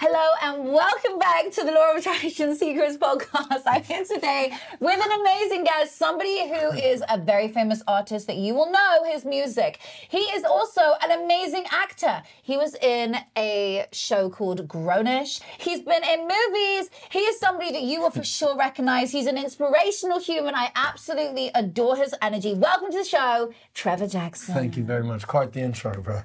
Hello and welcome back to the Law of Attraction Secrets podcast. I'm here today with an amazing guest, somebody who is a very famous artist that you will know his music. He is also an amazing actor. He was in a show called Grownish. He's been in movies. He is somebody that you will for sure recognize. He's an inspirational human. I absolutely adore his energy. Welcome to the show, Trevor Jackson. Thank you very much. Quite the intro, bro.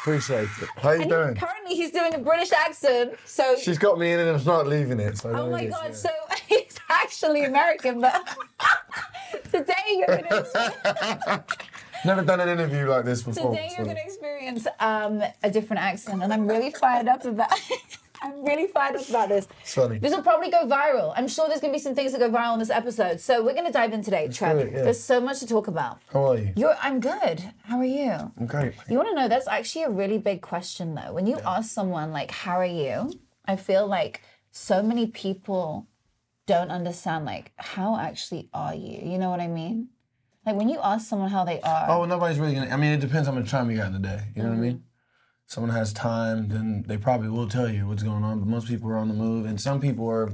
Appreciate it. How you And doing? currently he's doing a British accent. So She's got me in and I'm not leaving it. So Oh my god, it's- so he's actually American, but today you're gonna Never done an interview like this before. today you're gonna experience um, a different accent, and I'm really fired up about I'm really fired up about this. Funny. This will probably go viral. I'm sure there's gonna be some things that go viral in this episode. So we're gonna dive in today, Trev. it, yeah. There's so much to talk about. How are you? You're I'm good. How are you? I'm great. You want to know? That's actually a really big question, though. When you ask someone like, "How are you?" I feel like so many people don't understand like how actually are you. You know what I mean? Like when you ask someone how they are. Oh, nobody's really gonna. I mean, it depends how much time you got in the day. You know what I Mm-hmm. mean? Someone has time, then they probably will tell you what's going on. But most people are on the move, and some people are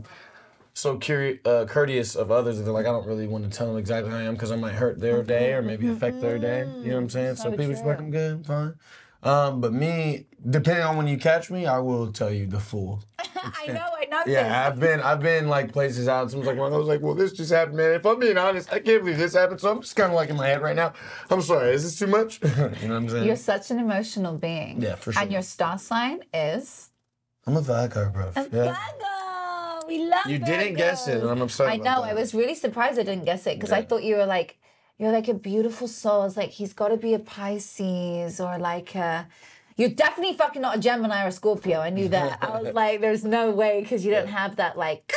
so curious, uh, courteous of others that they're like, I don't really want to tell them exactly who I am because I might hurt their day or maybe affect their day. You know what I'm saying? So, So people just like. I'm good, I'm fine. Um, but me, depending on when you catch me, I will tell you the full. I know. Yeah, I've been I've been like places out. Someone's like, well, I was like, well, this just happened, man. If I'm being honest, I can't believe this happened. So I'm just kind of like in my head right now. I'm sorry, is this too much? you know what I'm saying? You're such an emotional being. Yeah, for sure. And your star sign is I'm a Virgo, bro. a Yeah. Virgo. We love. You You didn't guess it, and I'm upset. I know. that. I was really surprised I didn't guess it because I thought you were like, you're like a beautiful soul. It's like he's got to be a Pisces or like a. You're definitely fucking not a Gemini or a Scorpio. I knew that. I was like, there's no way because you don't have that like,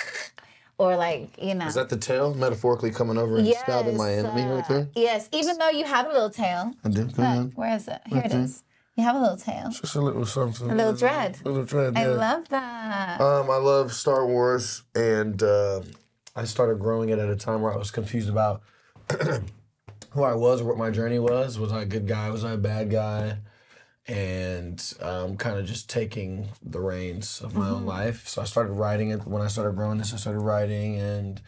or like you know. Is that the tail metaphorically coming over and stabbing my enemy right uh, there? Yes, even though you have a little tail. I do. Look, where is it? Here it is. You have a little tail. Just a little something. A little dread. A little dread. I yeah. love that. Um, I love Star Wars, and uh, I started growing it at a time where I was confused about who I was or what my journey was. Was I a good guy? Was I a bad guy? And um, kind of just taking the reins of my own life. So I started writing it when I started growing this. I started writing, and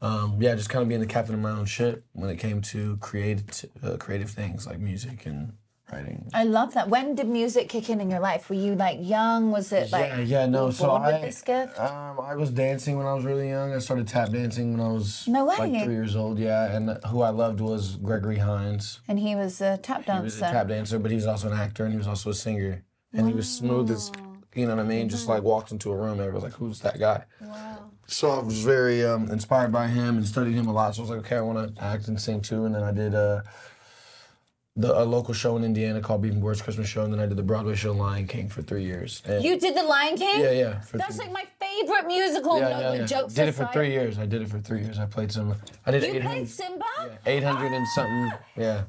um, yeah, just kind of being the captain of my own ship when it came to creative uh, creative things like music and writing. I love that. When did music kick in in your life? Were you like young? Was it like yeah, yeah, no. So I, um, I was dancing when I was really young. I started tap dancing when I was No way. like three years old. Yeah, and who I loved was Gregory Hines. and he was a tap dancer. He was a tap dancer, but he was also an actor and he was also a singer. And he was smooth as, you know what I mean? Just like walked into a room, and everybody was like, "Who's that guy?" wow. So I was very um, inspired by him and studied him a lot. So I was like, okay, I want to act and sing too. And then I did uh, the a local show in Indiana called Beef and Boards Christmas Show, and then I did the Broadway show Lion King for three years. And You did The Lion King? yeah, yeah. For That's like my favorite musical. Yeah, no, yeah, yeah. jokes Did it for three years. I did it for three years. I played some. I did You 800, played Simba? Yeah, 800 and something. Ah. Yeah,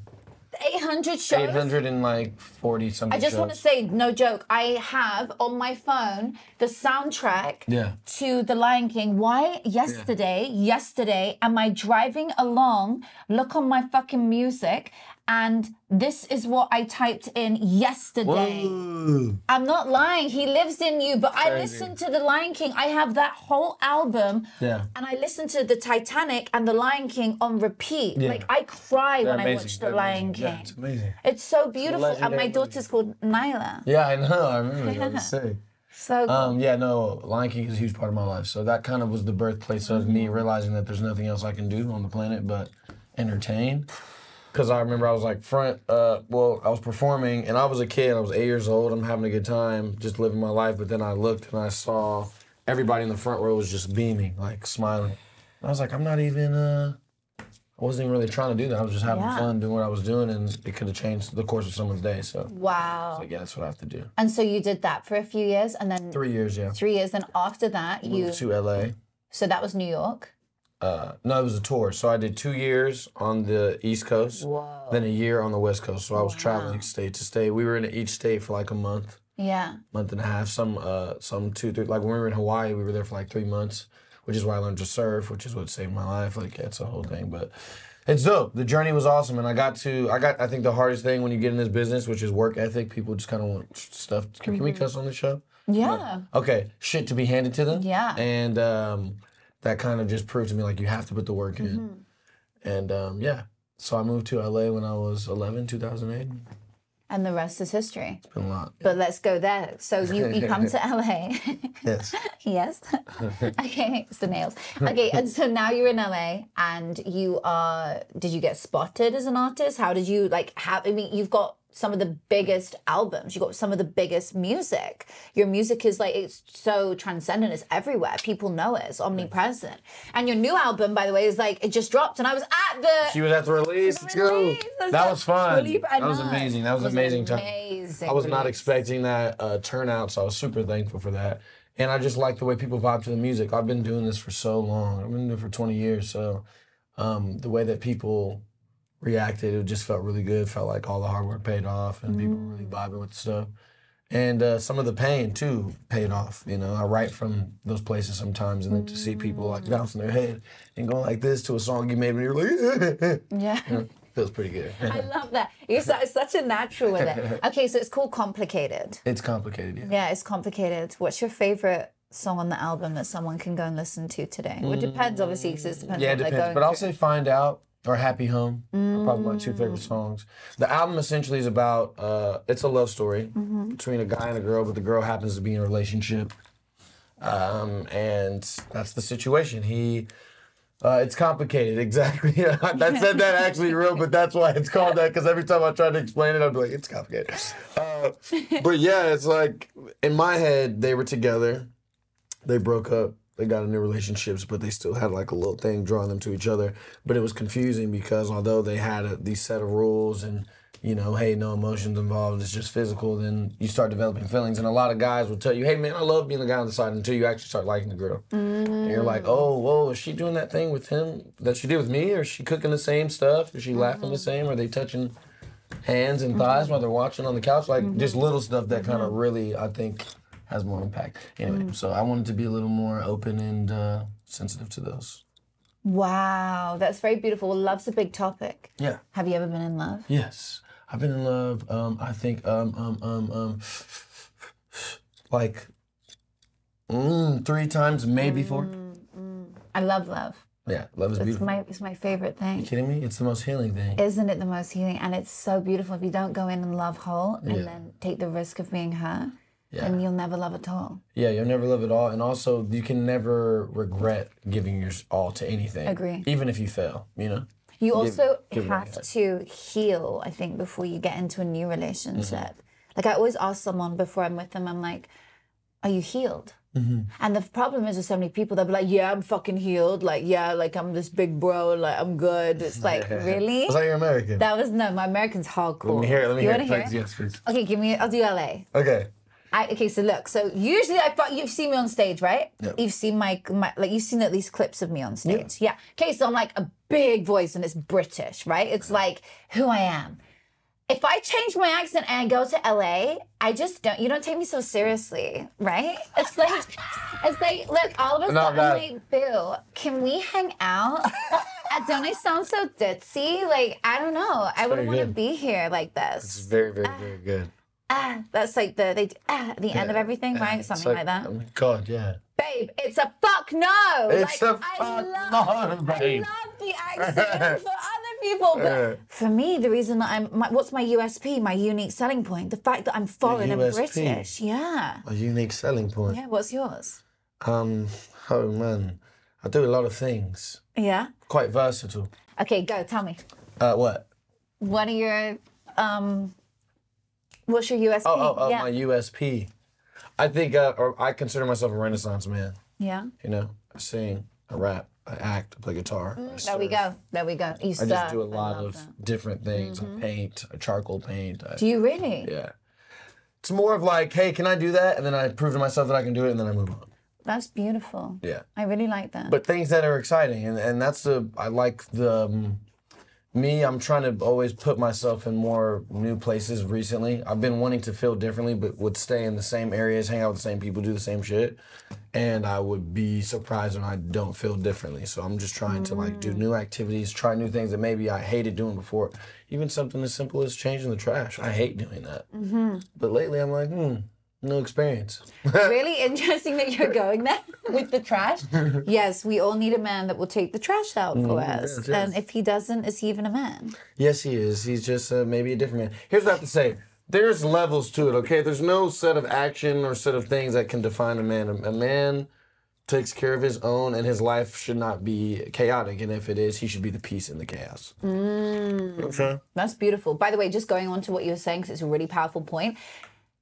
800 shows? 800 and like 40 something. I just want to say, no joke, I have on my phone the soundtrack Yeah. to The Lion King. Why yesterday, yesterday, am I driving along, look on my fucking music, and this is what I typed in yesterday. Whoa. I'm not lying. He lives in you. But I Crazy. listened to The Lion King. I have that whole album. Yeah. And I listened to The Titanic and The Lion King on repeat. Yeah. Like I cry They're when I watch The They're Lion amazing. King. Yeah, it's amazing. It's so beautiful. And my daughter's called Nyla. Yeah, I know. I remember. That was sick. So Um, yeah, no, Lion King is a huge part of my life. So that kind of was the birthplace of me realizing that there's nothing else I can do on the planet but entertain. Because I remember I was like front, uh, well, I was performing and I was a kid. I was eight years old. I'm having a good time, just living my life. But then I looked and I saw everybody in the front row was just beaming, like smiling. And I was like, I'm not even, uh, I wasn't even really trying to do that. I was just having Yeah. fun doing what I was doing and it could have changed the course of someone's day. So, wow. like, yeah, that's what I have to do. And so you did that for a few years, and then Three years, yeah. three years. Then after that, you. Moved to LA. So that was New York. Uh, no, it was a tour. So I did two years on the East Coast, Whoa. then a year on the West Coast. So I was traveling state to state. We were in each state for like a month, Yeah. month and a half. Some, uh, some two, three. Like when we were in Hawaii, we were there for like three months, which is why I learned to surf, which is what saved my life. Like it's a whole thing, but it's dope. The journey was awesome, and I got to. I got. I think the hardest thing when you get in this business, which is work ethic. People just kind of want stuff. Can, can we cuss on the show? Yeah. okay, shit to be handed to them. Yeah. And um, that kind of just proved to me like you have to put the work in. Mm-hmm. And um, yeah, so I moved to LA when I was 11, 2008. And the rest is history. It's been a lot. But let's go there. So you, you come to LA. Yes. yes. okay, it's the nails. Okay, and so now you're in LA and you are did you get spotted as an artist? How did you like have I mean you've got some of the biggest albums. You got some of the biggest music. Your music is like it's so transcendent. It's everywhere. People know it. It's omnipresent. And your new album, by the way, is like it just dropped, and I was at the She was at the release. Let's go. That was fun. That was amazing. That was, was amazing time. amazing I was not expecting that uh, turnout, so I was super thankful for that. And I just like the way people vibe to the music. I've been doing this for so long. I've been doing it for 20 years. So um, the way that people reacted, it just felt really good. Felt like all the hard work paid off and people were really vibing with the stuff. And uh, some of the pain too paid off. You know, I write from those places sometimes, and then to see people like bouncing their head and going like this to a song you made when you're like, Yeah. feels pretty good. I love that. You're such a natural with it. Okay, so it's called Complicated. it's complicated, yeah. Yeah, it's complicated. What's your favorite song on the album that someone can go and listen to today? Well, it depends, obviously, because it depends Yeah, on it depends. going But I'll say Find Out or Happy Home are probably my two favorite Mm. songs. The album essentially is about uh, it's a love story Mm-hmm. between a guy and a girl, but the girl happens to be in a relationship. Um, and that's the situation. He uh, it's complicated, exactly. I said that actually real, but that's why it's called that. Because every time I try to explain it, I'd be like, "It's complicated." Uh, but yeah, it's like in my head, they were together, they broke up, they got into relationships, but they still had like a little thing drawing them to each other. But it was confusing because although they had a, these set of rules and you know, hey, no emotions involved, it's just physical, then you start developing feelings. And a lot of guys will tell you, hey, man, I love being the guy on the side until you actually start liking the girl. And you're like, mm. oh, whoa, is she doing that thing with him that she did with me? Or is she cooking the same stuff? Is she laughing the mm-hmm. same? Are they touching hands and thighs mm-hmm. while they're watching on the couch? Like just mm-hmm. little stuff that kind of really, I think, has more impact. Anyway, so I wanted to be a little more open and uh, sensitive to those. Wow, that's very beautiful. Love's a big topic. Yeah. Have you ever been in love? Yes. I've been in love, um, I think, um, um, um, um, like mm, three times, maybe four. I love love. Yeah, love is It's beautiful. my it's my favorite thing. Are you kidding me? It's the most healing thing. Isn't it the most healing? And it's so beautiful if you don't go in and love whole and Yeah. then take the risk of being hurt, Yeah. you'll never love at all. Yeah, you'll never love at all. And also, you can never regret giving your all to anything. Agree. Even if you fail, you know? You also give have to heal, I think, before you get into a new relationship. Mm-hmm. Like I always ask someone before I'm with them, I'm like, "Are you healed?" Mm-hmm. And the problem is with so many people, they'll be like, "Yeah, I'm fucking healed. Like, yeah, like I'm this big bro. Like I'm good." It's like, really? It's like you're American. That was no, my American's hardcore. let me hear it. Let me you hear it. hear it? Yes, please. Okay, give me. I'll do LA. Okay. I, okay, so look, so usually I thought you've seen me on stage, right? Yeah. You've seen my, my like you've seen at least clips of me on stage. Yeah. Okay, so I'm like a big voice and it's British, right? It's like who I am. If I change my accent and I go to LA, I just don't. You don't take me so seriously, right? It's like, it's like, look, all of a Not sudden, like, Bill, can we hang out? Don't I sound so ditzy? Like, I don't know. I wouldn't want to be here like this. It's very, very, very ah. good. Ah, that's like the they ah, at the end of everything, right? Something like, that. Oh my God, yeah. Babe, it's a fuck no. It's like, a fuck love, no, I love the accent for other people, Yeah. but for me, the reason that I'm, my, what's my USP, my unique selling point, the fact that I'm foreign and. British. Yeah. A unique selling point. Yeah. What's yours? Um, oh man, I do a lot of things. Yeah. Quite versatile. Okay, go. Tell me. Uh, what? What are your um? What's your USP? Oh, oh, oh yeah. my USP. I think, uh, or I consider myself a Renaissance man. yeah. You know, I sing, I rap, I act, I play guitar. I Mm, There we go. There we go. You I just do a lot of that. Mm-hmm. different things. I paint, I charcoal paint. I, Do you really? yeah. It's more of like, hey, can I do that? And then I prove to myself that I can do it, and then I move on. That's beautiful. Yeah. I really like that. But things that are exciting, and, and that's the I like the um, me. I'm trying to always put myself in more new places. Recently, I've been wanting to feel differently, but would stay in the same areas, hang out with the same people, do the same shit, and I would be surprised when I don't feel differently. So I'm just trying to like do new activities, try new things that maybe I hated doing before. Even something as simple as changing the trash. I hate doing that. But lately, I'm like, hmm, no experience. really interesting that you're going there with the trash. Yes, we all need a man that will take the trash out for us. Mm, yes, yes. And if he doesn't, is he even a man? yes, he is. He's just uh, maybe a different man. Here's what I have to say. There's levels to it, okay? There's no set of action or set of things that can define a man. A, a man takes care of his own, and his life should not be chaotic. And if it is, he should be the peace in the chaos. Mm. Okay. That's beautiful. By the way, just going on to what you were saying, because it's a really powerful point.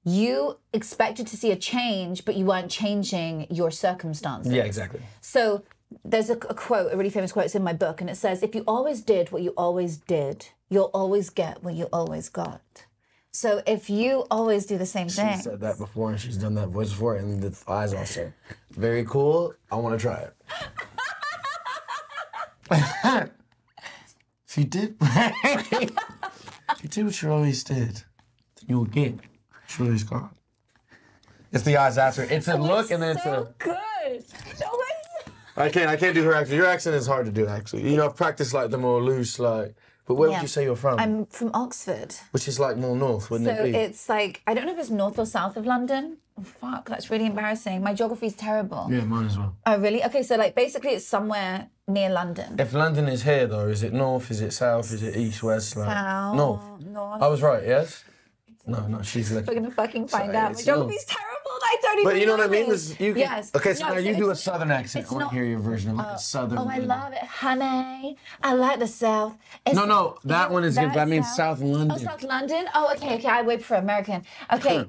You expected to see a change, but you weren't changing your circumstances. Yeah, exactly. So there's a, a quote, a really famous quote. It's in my book, and it says, "If you always did what you always did, you'll always get what you always got." So if you always do the same She thing, said that before, and she's done that voice before, and the eyes also. Very cool. I want to try it. if you did, if you did what you always did, then you'll get what you always got. It's the eyes after. It's a look, and then it's so a. good. That was- I can't. I can't do her accent. Your accent is hard to do, actually. You know, I've practiced like the more loose, like. But where Yeah. would you say you're from? I'm from Oxford. Which is like more north, wouldn't So it be? it's like I don't know if it's north or south of London. Oh, fuck, that's really embarrassing. My geography's terrible. yeah, mine as well. Oh really? Okay, so like basically it's somewhere near London. If London is here, though, is it north? Is it south? Is it east, west? Like, South, North. North. I was right, yes? No, no, she's like. We're gonna fucking find out. My it's geography's terrible. I don't even. But you know what I mean? this. You can, yes. Okay, so No, now you do a southern accent. I want to hear your version of like a southern. Oh, I love it, honey. I like the south. It's- No, no, that one is good. That's That means South oh, London. Oh, South London. Oh, okay, okay. I wait for American. Okay.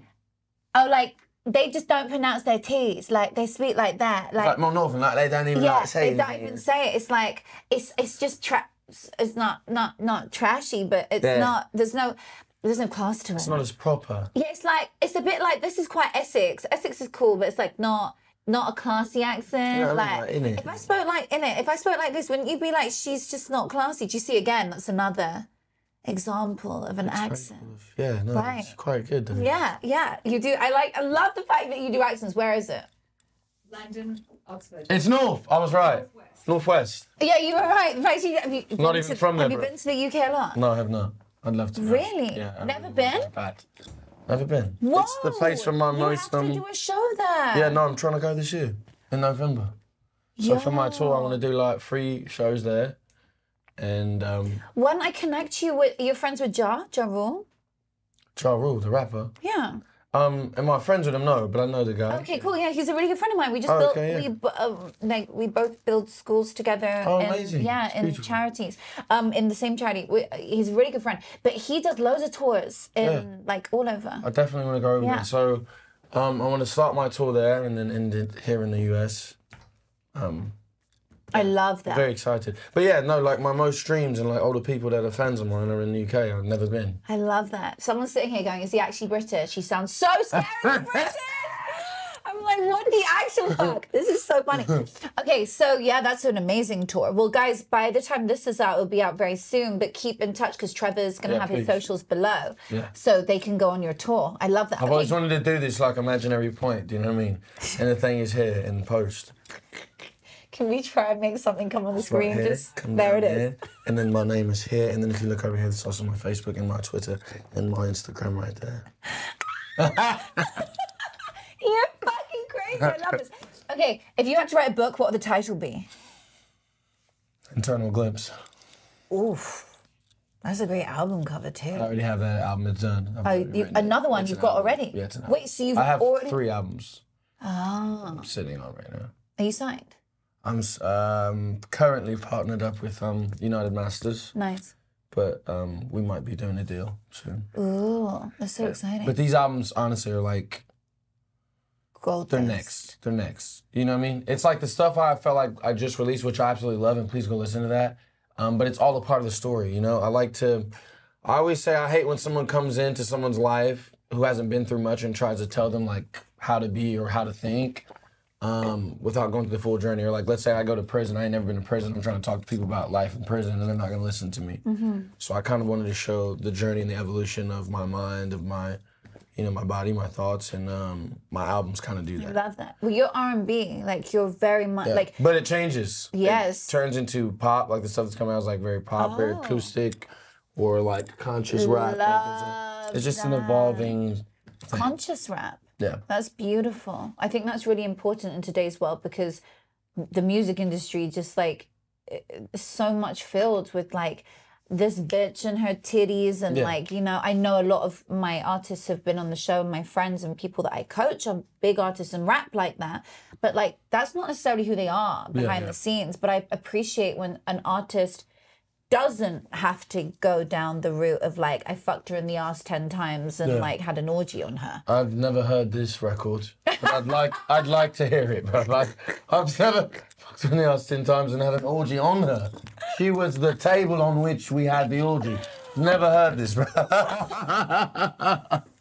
oh, like they just don't pronounce their T's. Like they speak like that. Like Like more northern, like they don't even yeah, like say they don't even say it. It's like it's it's just tra- It's not not not trashy, but it's Yeah. not. There's no there's no class to it. It's not as proper. yeah, it's like it's a bit like this is quite Essex. Essex is cool, but it's like not not a classy accent. Yeah, like like, innit? if I spoke like in it, if I spoke like this, wouldn't you be like she's just not classy? Do you see again? That's another example of an accent. Yeah, no, Right. it's quite good. Though. Yeah, yeah, you do. I like. I love the fact that you do accents. Where is it? London, Oxford. It's north. I was right. Northwest. Yeah, you were right. Right. fact, you, have you Not even to- from there, Have you bro. been to the UK a lot? No, I have not. I'd love to. go. Really? Yeah. I Never really been? want. Bad. Never been. Whoa! It's the place from my you most. have to Um, do a show there. yeah, no, I'm trying to go this year in November. So for my tour, I want to do like three shows there, and um, When I connect you with, you're friends with Ja, Ja Rule? Ja Rule, the rapper. Yeah. Um, am I friends with him? No, but I know the guy. Okay, cool. Yeah, he's a really good friend of mine. We just Oh, built, okay, yeah. we uh, like we both build schools together. Oh, in, amazing. Yeah, It's in beautiful. charities. Um, in the same charity. We, he's a really good friend, but he does loads of tours in Yeah. like all over. I definitely want to go over Yeah. there. So, um, I want to start my tour there and then end it here in the US. Um, I love that. very excited. But yeah, no, like my most streams and like all the people that are fans of mine are in the UK. I've never been. I love that. Someone's sitting here going, "Is he actually British?" He sounds so scary British. I'm like, what the actual fuck? This is so funny. Okay, so yeah, that's an amazing tour. Well, guys, by the time this is out, it'll be out very soon. But keep in touch because Trevor's gonna Yeah, have his socials below, Yeah. so they can go on your tour. I love that. I've Okay, always wanted to do this like imaginary point. Do you know what I mean? And the thing is here in post. Can we try and make something come on the Right screen? here, Just come there it is. here, and then my name is here. And then if you look over here, it's also my Facebook and my Twitter and my Instagram right there. You're fucking crazy. I love this. Okay, if you had to write a book, what would the title be? Internal glimpse. Oof. That's a great album cover too. I already have that album. It's done. I've Oh, you, it. another one It's you've an got album. already. Yeah, it's an Wait, so you've I have already? three albums Ah, I'm sitting on right now. are you signed? I'm um, currently partnered up with um, United Masters, Nice. but um, we might be doing a deal soon. Ooh, that's so exciting. But these albums, honestly, are like Gold they're next. They're next. You know what I mean? It's like the stuff I felt like I just released, which I absolutely love, and please go listen to that. Um, but it's all a part of the story. You know, I like to. I always say I hate when someone comes into someone's life who hasn't been through much and tries to tell them like how to be or how to think. Um, without going through the full journey. Or like, let's say I go to prison. I ain't never been to prison. I'm trying to talk to people about life in prison, and they're not gonna listen to me. So I kind of wanted to show the journey and the evolution of my mind, of my, you know, my body, my thoughts, and um, my albums kind of do that. I love that. Well, you're R and B. Like you're very much Yeah. like but it changes. Yes. It turns into pop. Like the stuff that's coming out is like very pop, very Oh. acoustic, or like conscious rap. Like, it's, a- it's just an that. evolving. conscious rap. Yeah. That's beautiful. I think that's really important in today's world because the music industry just like is so much filled with like this bitch and her titties and Yeah. like you know I know a lot of my artists have been on the show and my friends and people that I coach are big artists and rap like that but like that's not necessarily who they are behind yeah. the scenes but I appreciate when an artist doesn't have to go down the route of like I fucked her in the ass 10 times and Yeah. like had an orgy on her I've never heard this record, but I'd like I'd like to hear it. But like I've never fucked her in the ass ten times and had an orgy on her. She was the table on which we had the orgy. Never heard this,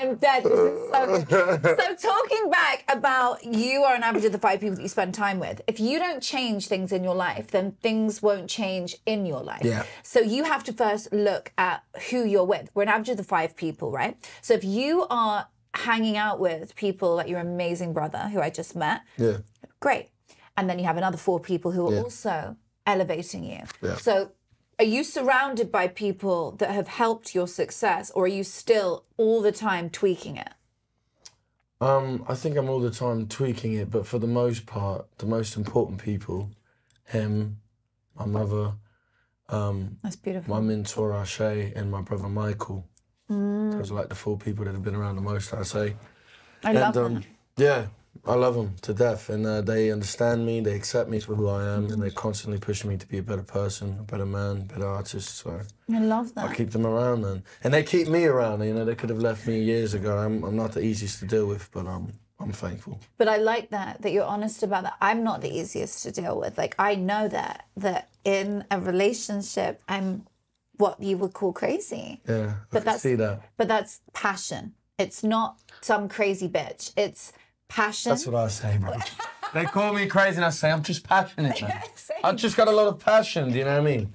I'm dead. This is so good. So talking back about you are an average of the five people that you spend time with. If you don't change things in your life, then things won't change in your life. Yeah. So you have to first look at who you're with. We're an average of the five people, right? So if you are hanging out with people like your amazing brother, who I just met, yeah. great. And then you have another four people who are Yeah. also elevating you. Yeah. So are you surrounded by people that have helped your success or are you still all the time tweaking it? Um, I think I'm all the time tweaking it, but for the most part, the most important people, him, my mother, um, That's beautiful. my mentor Ashe, and my brother Michael. Those are like the four people that have been around the most, I'd say. I love and um, that. yeah, I love them to death, and uh, they understand me. They accept me for who I am, and they're constantly pushing me to be a better person, a better man, better artist. So I love that. I keep them around, and and they keep me around. You know, they could have left me years ago. I'm I'm not the easiest to deal with, but um, I'm thankful. But I like that that you're honest about that. I'm not the easiest to deal with. Like I know that that in a relationship I'm what you would call crazy. Yeah, I But can that's see that. but that's passion. It's not some crazy bitch. It's passion. That's what I say, bro. they call me crazy, and I say I'm just passionate, man. I've just got a lot of passion. Do you know what I mean?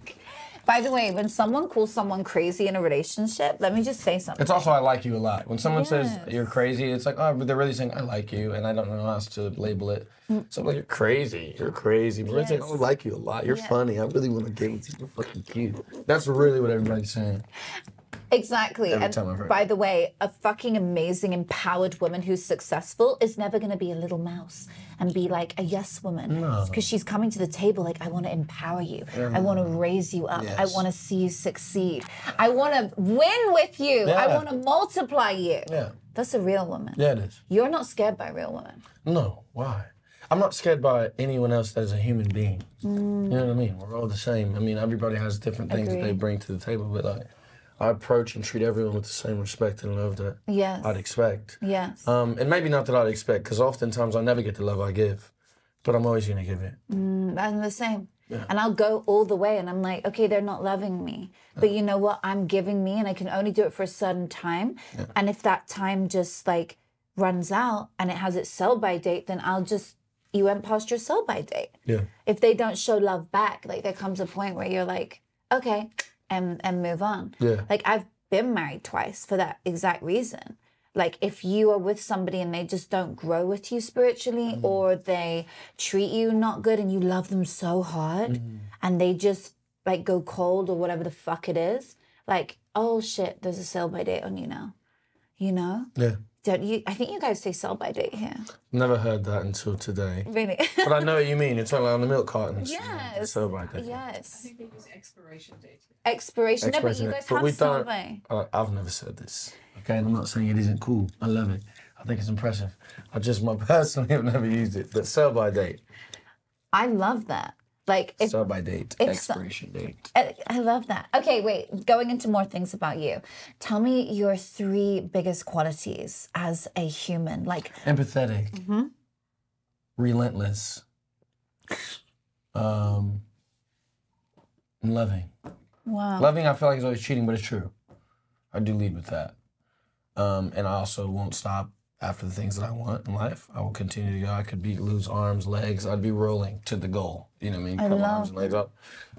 By the way, when someone calls someone crazy in a relationship, let me just say something. It's also I like you a lot. When someone says you're crazy, it's like oh, but they're really saying I like you, and I don't know how else to label it. Mm. So I'm like you're crazy, you're crazy. But it's like Yes. oh, I like you a lot. You're funny. I really want to get with you. You're fucking cute. That's really what everybody's saying. Exactly. Every and time I've heard by the way, a fucking amazing, empowered woman who's successful is never going to be a little mouse and be like a yes woman. Because she's coming to the table like, I want to empower you. I want to raise you up. I want to see you succeed. I want to win with you. I want to multiply you. Yeah. That's a real woman. Yeah, it is. You're not scared by real women. No, why? I'm not scared by anyone else that is a human being. Mm. You know what I mean? We're all the same. I mean, everybody has different things that they bring to the table, but like, I approach and treat everyone with the same respect and love that Yes. I'd expect. yes. Um, and maybe not that I'd expect, because oftentimes I never get the love I give, but I'm always gonna give it. I'm the same. Yeah. And I'll go all the way and I'm like, okay, they're not loving me. But you know what? I'm giving me and I can only do it for a certain time. Yeah. And if that time just like runs out and it has its sell by date, then I'll just, you went past your sell by date. Yeah. If they don't show love back, like there comes a point where you're like, okay, and, and move on. Yeah. Like I've been married twice for that exact reason. Like if you are with somebody and they just don't grow with you spiritually mm. or they treat you not good and you love them so hard mm-hmm. and they just like go cold or whatever the fuck it is, like, oh shit, there's a sell by date on you now. You know? Yeah. Don't you I think you guys say sell by date here. Never heard that until today. Really? But I know what you mean. you It's like on the milk cartons. Yes. So by that. I yes. think they use expiration date. Expiration. No, but you guys date. But have we sell don't- by. I- I've never said this. Okay, and I'm not saying it isn't cool. I love it. I think it's impressive. I just, my personally have never used it. But sell by date. I love that. Like if Sell by date. if so- expiration date. I, I love that. Okay, wait. Going into more things about you, tell me your three biggest qualities as a human. Like, Empathetic. Mm-hmm. Relentless. Um, and loving. wow. Loving, I feel like is always cheating, but it's true. I do lead with that. Um, and I also won't stop after the things that I want in life. I will continue to go. I could be lose arms, legs. I'd be rolling to the goal. You know what I mean? I arms and legs up.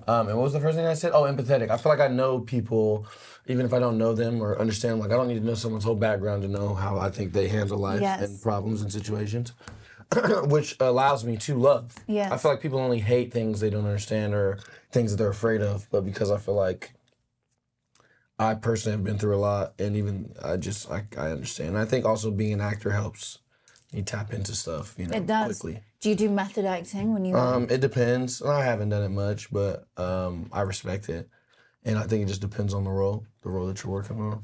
Um, and what was the first thing I said? Oh, empathetic. I feel like I know people, even if I don't know them or understand. Like I don't need to know someone's whole background to know how I think they handle life Yes. and problems and situations. which allows me to love. Yes. I feel like people only hate things they don't understand or things that they're afraid of, but because I feel like I personally have been through a lot, and even I just I, I understand. I think also being an actor helps you tap into stuff, you know, It does. quickly. Do you do method acting when you? Um, it depends. I haven't done it much, but um, I respect it, and I think it just depends on the role, the role that you're working on.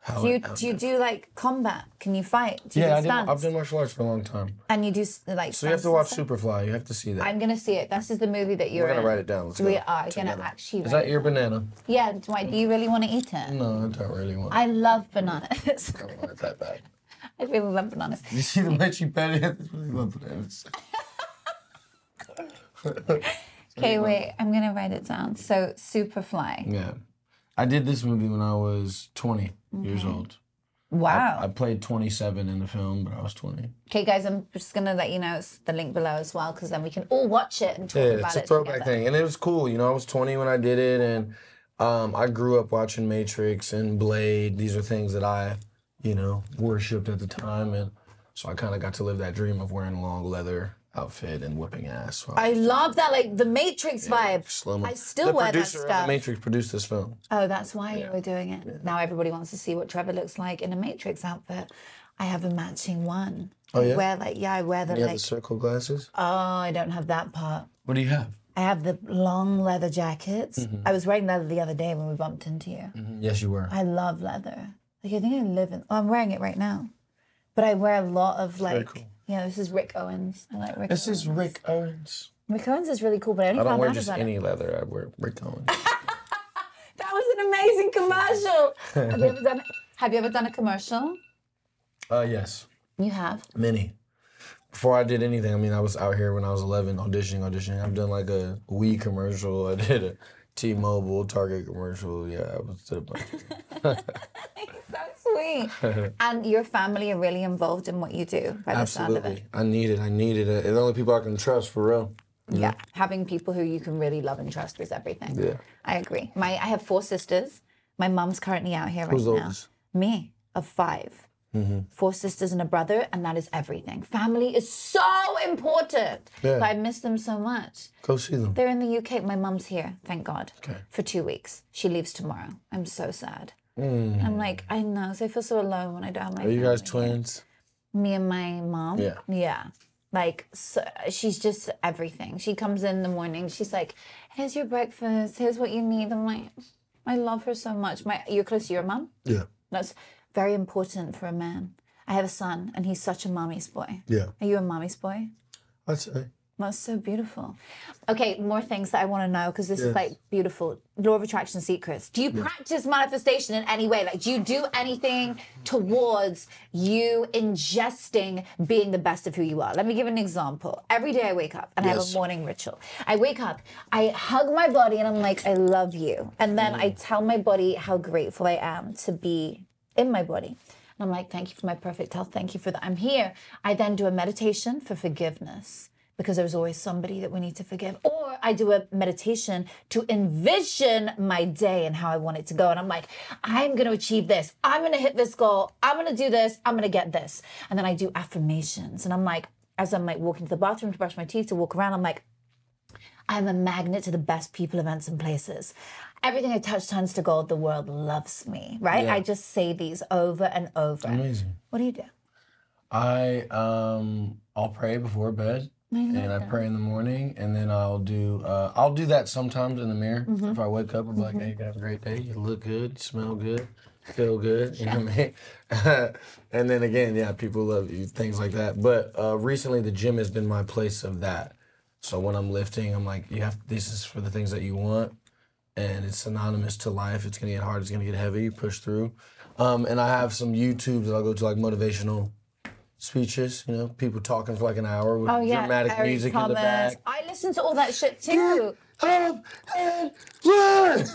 How do you do you do like combat? Can you fight? Do you yeah, do I did, I've done martial arts for a long time. and you do like. So you have to watch? Superfly. You have to see that. I'm gonna see it. This is the movie that you're We're gonna in. write it down. Let's We go are together. gonna actually. Is that your banana? Yeah. Do, I, do you really want to eat it? No, I don't really want. I love bananas. I don't want it that bad. I really love bananas. You see the way she petted it? I love bananas. Okay, wait. I'm gonna write it down. So Superfly. Yeah. I did this movie when I was 20 years old. Wow. I played 27 in the film, but I was 20. Okay, guys, I'm just gonna let you know it's the link below as well, because then we can all watch it and talk Yeah, about it's a it throwback together. thing. And it was cool. You know, I was 20 when I did it, and um, I grew up watching Matrix and Blade. These are things that I, you know, worshipped at the time. And so I kind of got to live that dream of wearing long leather outfit and whipping ass. while I love that, like the Matrix vibe. slow-mo. I still the wear that producer of stuff. The Matrix produced this film. Oh, that's why you were doing it. Now everybody wants to see what Trevor looks like in a Matrix outfit. I have a matching one. Oh, yeah? I wear like yeah, I wear the You have like. the circle glasses? Oh, I don't have that part. What do you have? I have the long leather jackets. Mm-hmm. I was wearing leather the other day when we bumped into you. Yes, you were. I love leather. Like I think I live in. Oh, I'm wearing it right now, but I wear a lot of like. Cool. Yeah, this is Rick Owens. I like Rick. This Owens. is Rick Owens. Rick Owens is really cool, but I only I don't found wear out just about it. any leather. I wear Rick Owens. That was an amazing commercial. have you ever done? Have you ever done a commercial? uh, yes. You have. Many. Before I did anything, I mean, I was out here when I was 11 auditioning, auditioning. I've done like a Wii commercial. I did a T-Mobile, Target commercial. Yeah, I was did a bunch. so sweet. and your family are really involved in what you do by the sound of it. Absolutely. I need it. I needed it. They're the only people I can trust for real. Yeah. Having people who you can really love and trust is everything. Yeah. I agree. My I have four sisters. My mom's currently out here Who's right now. oldest? Me, of 5 Four sisters and a brother, and that is everything. Family is so important. Yeah. I miss them so much. Go see them. They're in the UK. My mom's here, thank God, Okay. for two weeks. She leaves tomorrow. I'm so sad. Mm. I'm like, I know. So I feel so alone when I don't have my Are you guys family here. twins? Me and my mom. Yeah. Yeah. Like so, she's just everything. She comes in the morning. She's like, "Here's your breakfast. Here's what you need." I'm like, I love her so much. My, you're close to your mom. Yeah. That's very important for a man. I have a son, and he's such a mommy's boy. Yeah. Are you a mommy's boy? I'd say. That's so beautiful. Okay, more things that I want to know because this is like beautiful. Law of attraction secrets. Do you practice manifestation in any way? Like, do you do anything towards you ingesting being the best of who you are? Let me give an example. Every day I wake up and I have a morning ritual. I wake up, I hug my body, and I'm like, I love you. And then mm. I tell my body how grateful I am to be in my body. And I'm like, thank you for my perfect health. Thank you for that. I'm here. I then do a meditation for forgiveness because there's always somebody that we need to forgive. Or I do a meditation to envision my day and how I want it to go. And I'm like, I'm going to achieve this. I'm going to hit this goal. I'm going to do this. I'm going to get this. And then I do affirmations. And I'm like, as I'm like walking to the bathroom to brush my teeth, to walk around, I'm like, I'm a magnet to the best people, events, and places. Everything I touch turns to gold. The world loves me, right? Yeah. I just say these over and over. Amazing. What do you do? I um I'll pray before bed. and I pray in the morning, and then I'll do uh, I'll do that sometimes in the mirror. Mm-hmm. If I wake up, I'm like, hey, you have a great day. You look good, smell good, feel good. You know what I mean? and then again, yeah, people love you, things like that. But uh, recently, the gym has been my place of that. So when I'm lifting, I'm like, you have this is for the things that you want, and it's synonymous to life. It's gonna get hard. It's gonna get heavy. Push through. Um, and I have some YouTube that I'll go to like motivational speeches. You know, people talking for like an hour with Oh yeah, dramatic Eric music Thomas. in the back. I listen to all that shit too. Up and run!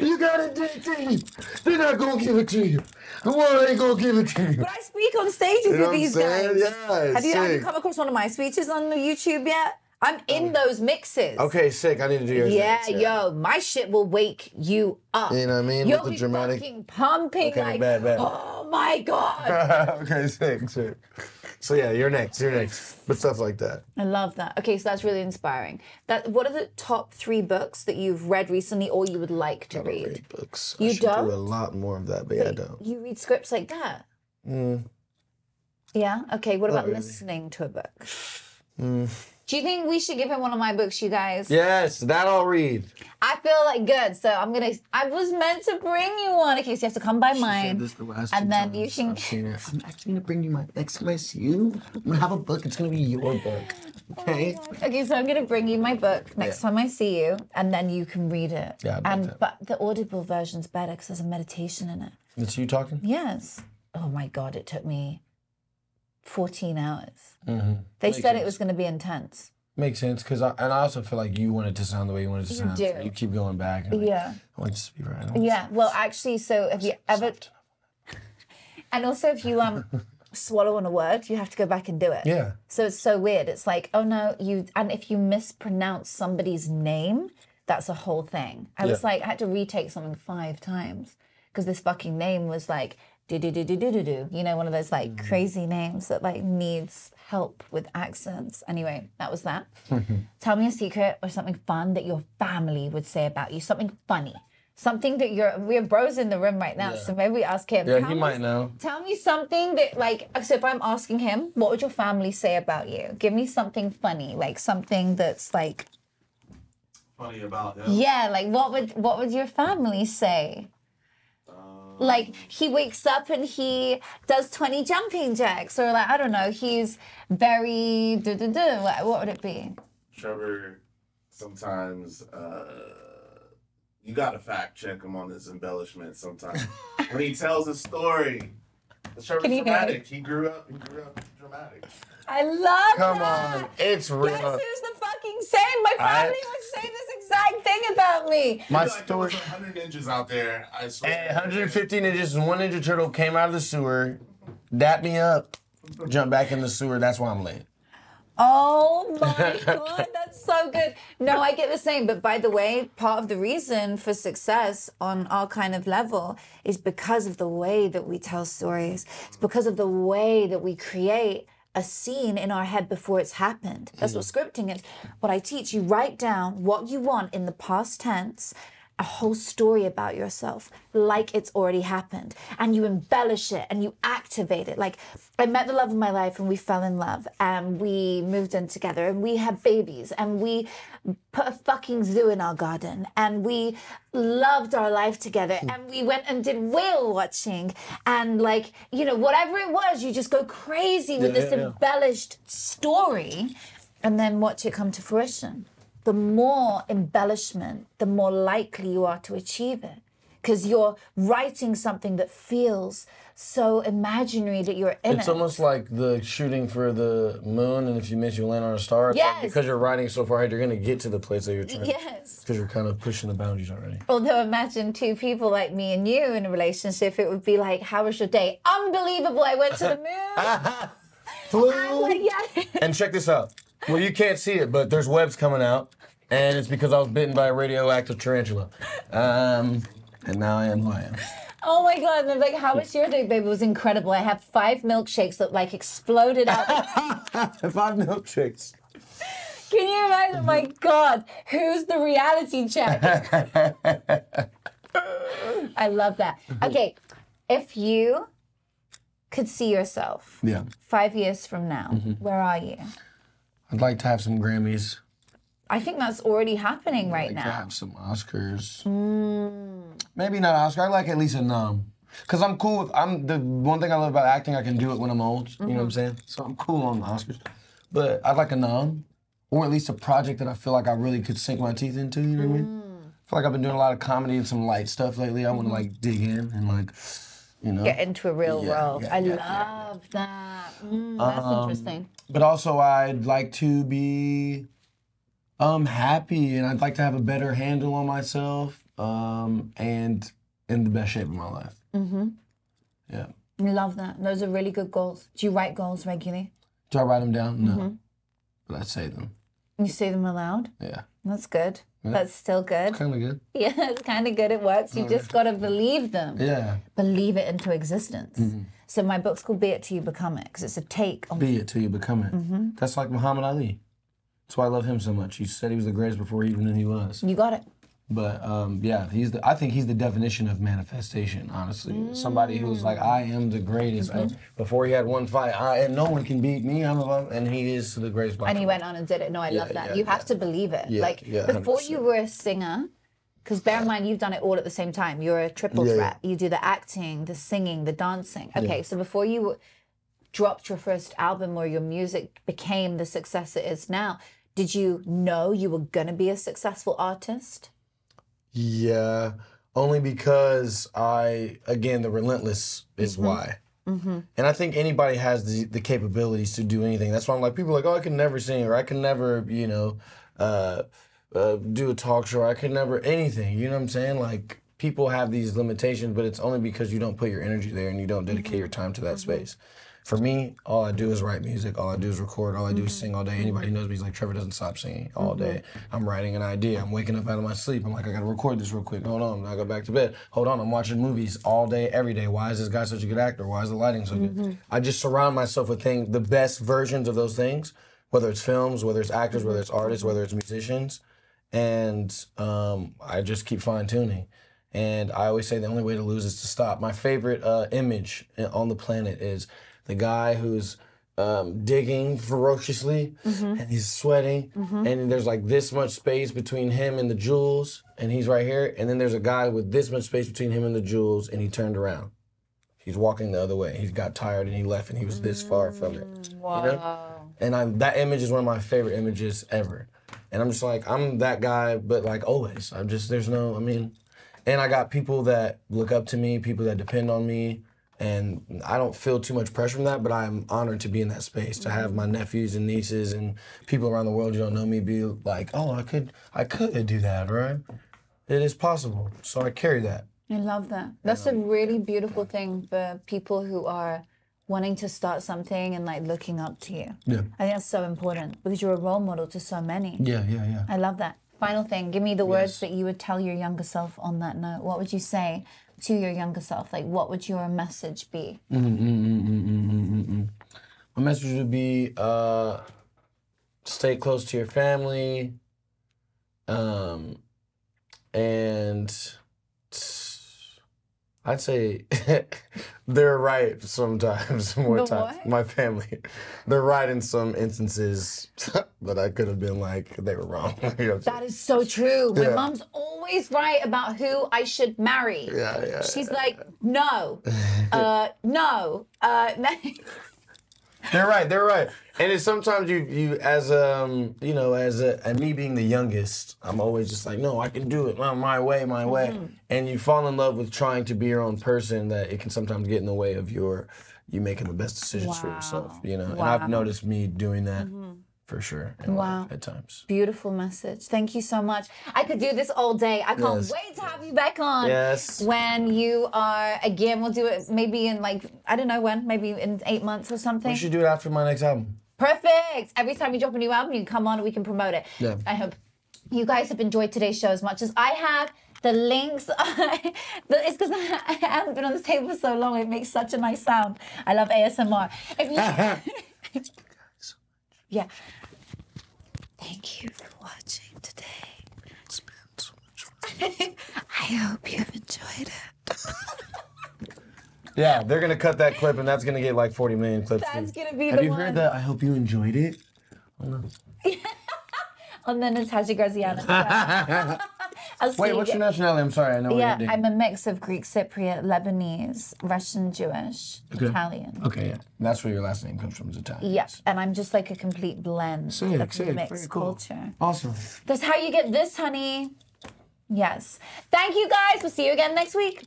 you got it deep. They're not gonna give it to you. The world ain't gonna give it to you. But I speak on stages know with these guys. Yeah, have you have you come across one of my speeches on the YouTube yet? I'm in oh. those mixes. Okay, sick. I need to do yours. Yeah, next, yo, my shit will wake you up. You know what I mean? You'll With the be dramatic- fucking pumping Okay, like, bad, bad. oh my god. okay, sick, sick. So yeah, you're next. You're next. But stuff like that. I love that. Okay, so that's really inspiring. That what are the top three books that you've read recently or you would like to read? Read books. You I should do don't? a lot more of that, but yeah, I don't. You read scripts like that? Mm. Yeah. Okay. What about really. listening to a book? Mm. Do you think we should give him one of my books, you guys? Yes, that I'll read. I feel like good, so I'm gonna. I was meant to bring you one. Okay, so you have to come by mine. the last and two then you times can- I've seen it. I'm actually gonna bring you my next time I see you. I'm gonna have a book. It's gonna be your book. Okay. Oh okay, so I'm gonna bring you my book next time I see you, and then you can read it. Yeah, I'd and that. but the audible version's better because there's a meditation in it. It's you talking. Yes. Oh my god, it took me 14 hours. Mm-hmm. They Makes said it was gonna be intense. Makes sense because I and I also feel like you wanted to sound the way you wanted to You sound. so do. you keep going back. And like, Yeah. I want this to be right. Yeah. Well, actually, so have you ever? And also, if you um swallow on a word, you have to go back and do it. Yeah. So it's so weird. It's like, oh no, you. And if you mispronounce somebody's name, that's a whole thing. I was like, I had to retake something five times because this fucking name was like do do do do do do do. You know, one of those like Mm. crazy names that like needs help with accents. Anyway, that was that. Tell me a secret or something fun that your family would say about you. Something funny. Something that you're. We're bros in the room right now, so maybe we ask him. Yeah, he me might know. Tell me something that, like, so if I'm asking him, what would your family say about you? Give me something funny, like something that's like, funny about him. yeah, like what would what would your family say? Like he wakes up and he does twenty jumping jacks, or like I don't know, he's very duh, duh, duh. What, what would it be? Trevor, sometimes uh, you gotta fact check him on his embellishment. Sometimes when he tells a story, Trevor's Can you dramatic. He grew up. He grew up dramatic. I love it. Come that. on, it's real. Guess who's the fucking same? My I- family would say this exact thing about me. My I feel like there was story. 100 ninjas out there. I swear. Hey, 150 ninjas and one Ninja Turtle came out of the sewer, dapped me up, jumped back in the sewer. That's why I'm late. Oh my god, that's so good. No, I get the same. But by the way, part of the reason for success on our kind of level is because of the way that we tell stories. It's because of the way that we create a scene in our head before it's happened. That's what hmm. scripting is. What I teach you, write down what you want in the past tense a whole story about yourself like it's already happened and you embellish it and you activate it like i met the love of my life and we fell in love and we moved in together and we had babies and we put a fucking zoo in our garden and we loved our life together and we went and did whale watching and like you know whatever it was you just go crazy with Yeah, this yeah, yeah. embellished story and then watch it come to fruition the more embellishment, the more likely you are to achieve it. Because you're writing something that feels so imaginary that you're in It's it. almost like the shooting for the moon, and if you miss, you land on a star. It's like because you're riding so far ahead, you're gonna get to the place that you're trying. yes. Because you're kind of pushing the boundaries already. Although imagine two people like me and you in a relationship, it would be like, how was your day? Unbelievable. I went to the moon. Flew. I'm like, yeah. And check this out. Well, you can't see it, but there's webs coming out, and it's because I was bitten by a radioactive tarantula. Um, and now I am who I am. Oh my god! And I'm like, how was your day, babe? It was incredible. I had five milkshakes that like exploded out. Five milkshakes. Can you imagine? My God, who's the reality check? I love that. Okay, if you could see yourself Yeah. five years from now, where are you? I'd like to have some Grammys. I think that's already happening right now. I'd like to have some Oscars. Hmm. Maybe not Oscar. I like at least a nom. Cause I'm cool with I'm the one thing I love about acting. I can do it when I'm old. You know what I'm mm-hmm. saying? So I'm cool on the Oscars. But I'd like a nom, or at least a project that I feel like I really could sink my teeth into. You know what I mean? I feel like I've been doing a lot of comedy and some light stuff lately. I want to mm-hmm. like dig in and like, you know. Get into a real Yeah, world. yeah, I yeah, love that. Mm, that's Um, interesting. But also, I'd like to be um happy, and I'd like to have a better handle on myself, um, and in the best shape of my life. Mm-hmm. Yeah. Love that. Those are really good goals. Do you write goals regularly? Do I write them down? No. Mm-hmm. But I say them. You say them aloud? Yeah. That's good. That's still good. Kind of good. Yeah, it's kind of good. It works. You just got to believe them. Yeah. Believe it into existence. So my book's called Be It Till You Become It because it's a take on Be it till you become it. Mm-hmm. That's like Muhammad Ali. That's why I love him so much. He said he was the greatest before he even knew he was. you got it. But um, yeah, he's the. I think he's the definition of manifestation. Honestly, somebody who's like, I am the greatest. Mm-hmm. Before he had one fight, I and no one can beat me. I'm above, and he is the greatest. And he went on and did it. No, I love that. yeah, you have to believe it. Yeah, like yeah, before you 100%. were a singer, because bear in mind you've done it all at the same time. You're a triple Yeah, threat. You do the acting, the singing, the dancing. Okay, so before you dropped your first album or your music became the success it is now, did you know you were gonna be a successful artist? Yeah, only because I again the relentless is Mm-hmm. why. And I think anybody has the, the capabilities to do anything. That's why I'm like people are like, oh, I can never sing or I can never, you know, uh, uh, do a talk show. I could never anything. You know what I'm saying? Like people have these limitations, but it's only because you don't put your energy there and you don't dedicate Mm-hmm. your time to that space. For me, all I do is write music. All I do is record. All I do is Mm-hmm. sing all day. Anybody who knows me is like Trevor doesn't stop singing all day. I'm writing an idea. I'm waking up out of my sleep. I'm like, I gotta record this real quick. Hold on. I go back to bed. Hold on. I'm watching movies all day, every day. Why is this guy such a good actor? Why is the lighting so Mm-hmm. good? I just surround myself with things, the best versions of those things, whether it's films, whether it's actors, whether it's artists, whether it's musicians, and um, I just keep fine tuning. And I always say the only way to lose is to stop. My favorite uh, image on the planet is the guy who's um, digging ferociously and he's sweating, and there's like this much space between him and the jewels, and he's right here. And then there's a guy with this much space between him and the jewels, and he turned around. He's walking the other way. He's got tired and he left, and he was this far from it. Wow. And I that image is one of my favorite images ever. And I'm just like, I'm that guy, but like always. I'm just there's no I mean and I got people that look up to me, people that depend on me. And I don't feel too much pressure from that, but I'm honored to be in that space, to have my nephews and nieces and people around the world who don't know me be like, oh, I could, I could do that, right? It is possible. So I carry that. I love that. That's a really beautiful thing for people who are wanting to start something and like looking up to you. Yeah. I think that's so important because you're a role model to so many. Yeah, yeah, yeah. I love that. Final thing, give me the words Yes. that you would tell your younger self on that note. What would you say to your younger self? Like, what would your message be? Mm, mm, mm, My message would be uh, stay close to your family, um, and I'd say they're right sometimes. More The times, what? my family, they're right in some instances, but I could have been like they were wrong. you know what I'm saying? That is so true. My mom's always right about who I should marry. Yeah, yeah. She's like, no, uh, no, uh, They're right. They're right. And it's sometimes you you as um you know as a and me being the youngest, I'm always just like no, I can do it my, my way, my way. Mm-hmm. And you fall in love with trying to be your own person that it can sometimes get in the way of your you making the best decisions for yourself. You know, and Wow. Mm-hmm. I've noticed me doing that for sure Wow. at times. beautiful message. Thank you so much. I could do this all day. I can't Yes. wait to have you back on. Yes. When you are again, we'll do it maybe in like I don't know when, maybe in eight months or something. We should do it after my next album. Perfect. Every time you drop a new album, you can come on and we can promote it. Yeah. I hope you guys have enjoyed today's show as much as I have. The links, the, it's because I haven't been on this table for so long. It makes such a nice sound. I love ASMR. If you- yeah. Thank you for watching today. It's been so much fun. I hope you've enjoyed it. Yeah, they're gonna cut that clip, and that's gonna get like 40 million clips. That's too. gonna be Have the you one. heard that? I hope you enjoyed it. On then Natasha Graziano. Wait, what's your nationality? I'm sorry, I know Yeah, what you're I'm a mix of Greek Cypriot, Lebanese, Russian Jewish, Italian. Okay, yeah. That's where your last name comes from, is Italian. Yeah, and I'm just like a complete blend Sick, of sick, mixed cool. culture. Awesome. That's how you get this, honey. Yes. Thank you guys. We'll see you again next week.